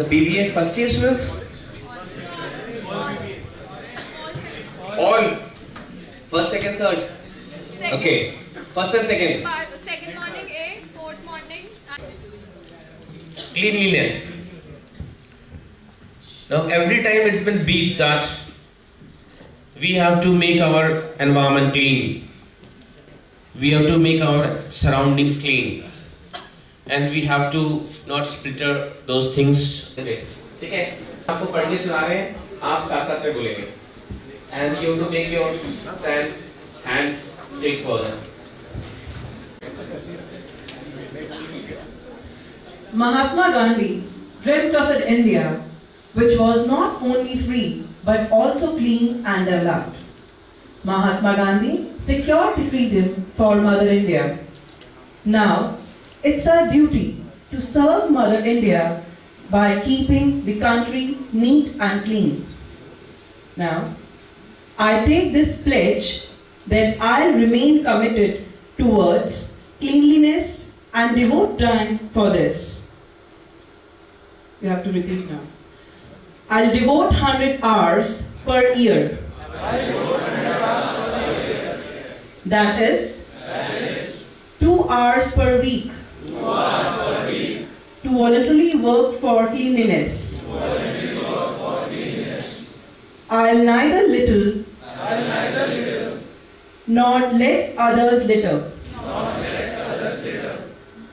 The BBA first year students? All. First, second, third. Second. Okay. First and second. Part- Second morning A, fourth morning. Cleanliness. Now, every time it's been beat that we have to make our environment clean. We have to make our surroundings clean And we have to not splitter those things. ठीक है आपको पढ़ने सुना रहे हैं आप साथ साथ में बोलेंगे and you have to make your hands hands take further Mahatma Gandhi dreamt of an India which was not only free but also clean and developed. Mahatma Gandhi secured the freedom for Mother India. Now, it's our duty to serve Mother India by keeping the country neat and clean. Now, I take this pledge that I'll remain committed towards cleanliness and devote time for this. You have to repeat now. I'll devote 100 hours per year. That is, 2 hours per week. To voluntarily work for cleanliness. I'll neither little nor let others litter. Let others litter.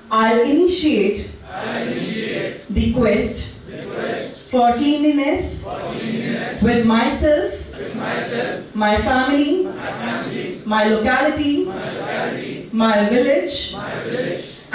I'll initiate I'll initiate, the quest quest for cleanliness with myself, with myself my family, my family, my locality, my, locality, my village, my village,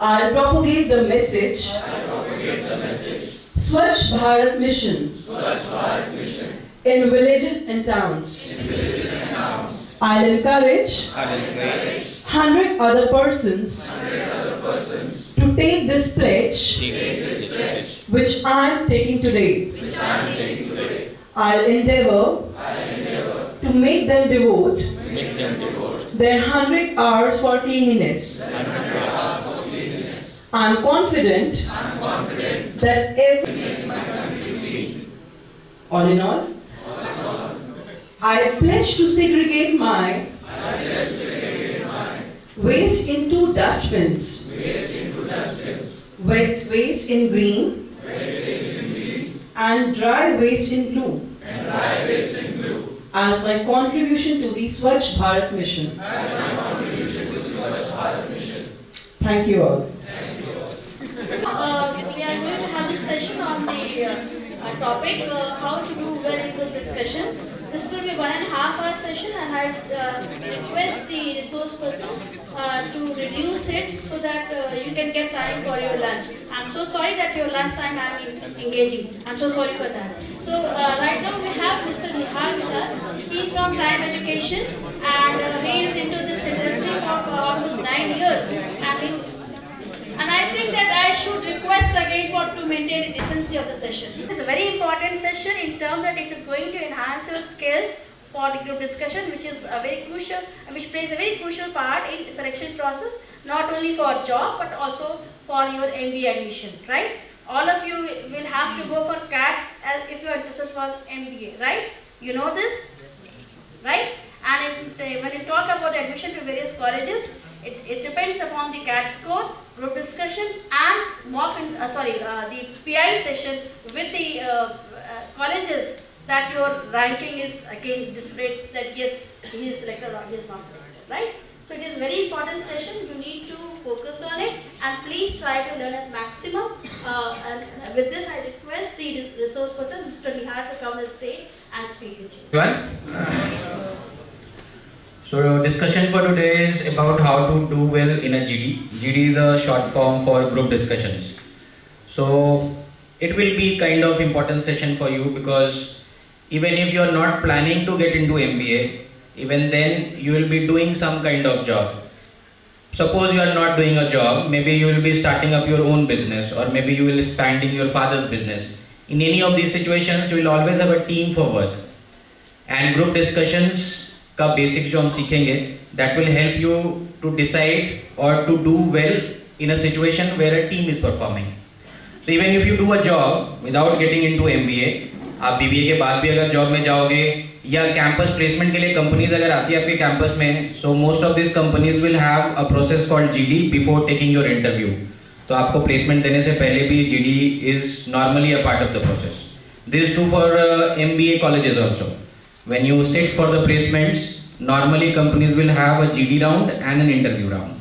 I'll propagate the message Swachh Bharat Mission in villages and towns. I'll encourage 100 other persons to take this pledge which I'm taking today. I'll endeavor to make them devote their 100 hours for cleanliness. I'm confident I'm confident that every all in all, I pledge to segregate my waste into dustbins. Wet waste in green and dry waste in blue. As my contribution to the Swachh Bharat mission. Thank you all. Uh, we are going to have this session on the uh, uh, topic uh, how to do well in group discussion. This will be one and a half hour session and I uh, request the resource person uh, to reduce it so that you can get time for your lunch. I'm so sorry that your last time I am engaging. I'm so sorry for that. So right now we have Mr. Nihal with us. He's from Time Education and he is into this industry for almost nine years and he and I think that I should request again for to maintain the decency of the session. It's a very important session in terms that it is going to enhance your skills for the group discussion which is a very crucial, which plays a very crucial part in selection process not only for job but also for your MBA admission, right? All of you will have to go for CAT if you are interested for MBA, right? You know this, right? And it, when you talk about admission to various colleges, it, it depends upon the CAT score, group discussion and mock, in, uh, sorry, uh, the PI session with the uh, uh, colleges that your ranking is again displayed that yes, he is selected or he is not selected, right? So it is very important session, you need to focus on it and please try to learn at maximum. Uh, and with this I request the resource person, Mr. Nihar to come and stay and speak with you. Everyone? So discussion for today is about how to do well in a GD. GD is a short form for group discussions. So it will be kind of important session for you because even if you are not planning to get into MBA, even then you will be doing some kind of job. Suppose you are not doing a job, maybe you will be starting up your own business or maybe you will be expanding your father's business. In any of these situations, you will always have a team for work. And group discussions का basic जो हम सीखेंगे that will help you to decide और to do well in a situation where a team is performing so even if you do a job without getting into M B A आप B B ए के बाद भी अगर job में जाओगे, या campus placement के लिए कंपनीज़ अगर आती है आपके कैंपस में so most of this companies will have a process called G D before taking your interview तो आपको प्लेसमेंट देने से पहले भी G D is normally a part of the process this too for M B A colleges also when you sit for the placements normally companies will have a gd round and an interview round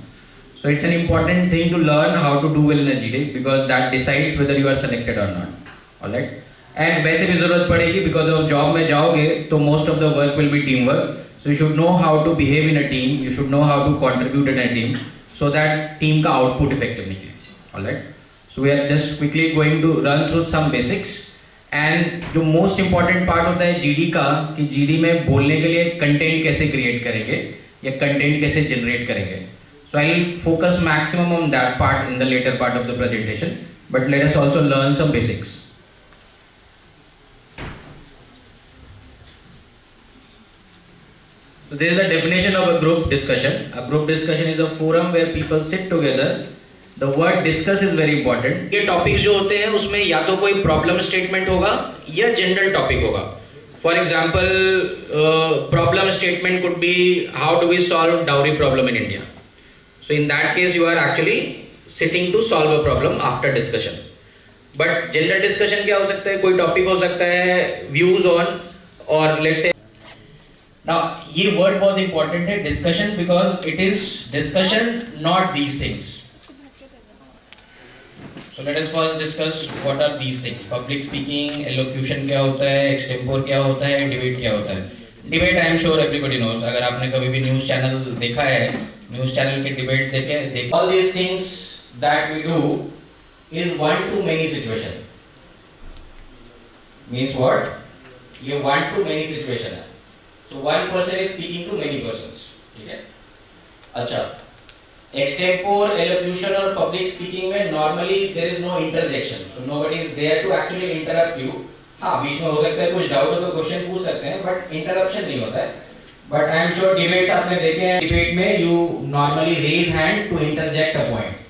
so it's an important thing to learn how to do well in a gd because that decides whether you are selected or not all right and वैसे भी जरूरत पड़ेगी because अब job में जाओगे तो most of the work will be team work so you should know how to behave in a team you should know how to contribute in a team so that team का output effective निकले alright so we are just quickly going to run through some basics And जो most important part होता है GD का, कि GD में बोलने के लिए कंटेंट कैसे क्रिएट करेंगे, या कंटेंट कैसे जनरेट करेंगे so I focus maximum on that part in the latter part of the presentation but let us also learn some basics So this is the definition of a group discussion. A group discussion is a forum where people sit. The word discuss is very important. ये topic जो होते हैं उसमें या तो कोई problem statement होगा या जनरल टॉपिक होगा for example problem statement could be how do we solve dowry problem in India so in that case you are actually sitting to solve a problem after discussion but general discussion क्या हो सकता है कोई topic हो सकता है views on और late से Now, ये word बहुत important है discussion because it is discussion, not these things. So let us first discuss what are these things public speaking elocution क्या होता है एक्सटेम्पोर क्या होता है डिबेट क्या होता है debate I am sure everybody knows अगर आपने कभी भी न्यूज़ चैनल देखा है न्यूज़ चैनल के डिबेट्स देखे देखे all these things that we do is one to many situation means what? ये one to many situation है. So one person is speaking to many persons. ठीक है? अच्छा. Extempore elocution और public speaking में normally there is no interjection. So nobody is there to actually interrupt you. हाँ बीच में हो सकता है कुछ डाउट हो तो क्वेश्चन पूछ सकते हैं बट इंटरप्शन नहीं होता है. But I am sure debates आपने देखे हैं. डिबेट में you normally raise hand to interject a point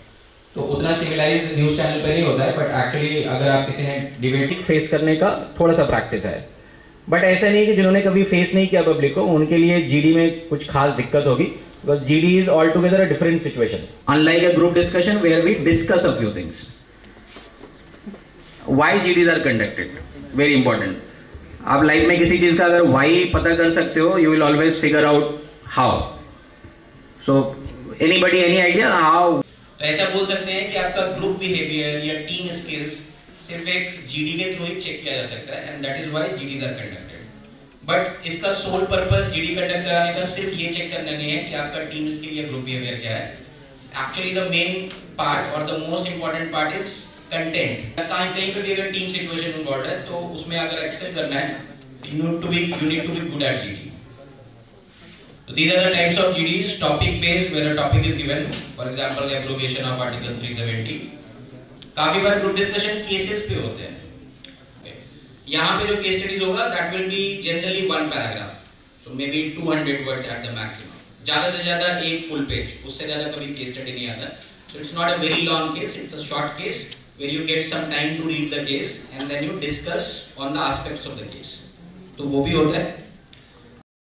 तो उतना सिविलाइज न्यूज़ चैनल पे नहीं होता है बट एक्चुअली अगर आप किसी ने डिबेट फेस करने का थोड़ा सा प्रैक्टिस है. बट ऐसा नहीं कि जिन्होंने कभी फेस नहीं किया पब्लिक को, उनके लिए जीडी में कुछ खास दिक्कत होगी. GD is all together a different situation unlike a group discussion where we discuss a few things why GDs are conducted very important आप लाइफ में किसी चीज़ का अगर वाई पता कर सकते हो you will always figure out how so anybody any idea how तो ऐसा बोल सकते हैं कि आपका ग्रुप बिहेवियर या टीम स्किल्स सिर्फ़ एक जीडी के थ्रू ही चेक किया जा सकता है and that is why GDs are conducted but इसका सोल पर्पस जीडी कंडक्ट कराने का सिर्फ़ ये चेक करना नहीं है कि आपका टीम स्किल या ग्रुप बिहेवियर क्या है एक्चुअली द मेन पार्ट और the most important part is content कहीं कहीं पे भी अगर टीम सिचुएशन इन्वॉल्व है तो उसमें अगर एक्सेल करना है you need to be you need to be good at GD So these are the types of GDs, topic based, where a topic is given. For example, the abrogation of Article 370. काफ़ी बार group discussion cases पे होते हैं. यहाँ पे जो case studies होगा that will be generally one paragraph so maybe 200 words at the maximum ज़्यादा से ज़्यादा एक फुल पेज उससे ज़्यादा कभी केस स्टडी नहीं आता. So it's not a very long case it's a short case where you get some time to read the case and then you discuss on the aspects of the case. तो वो भी होता है.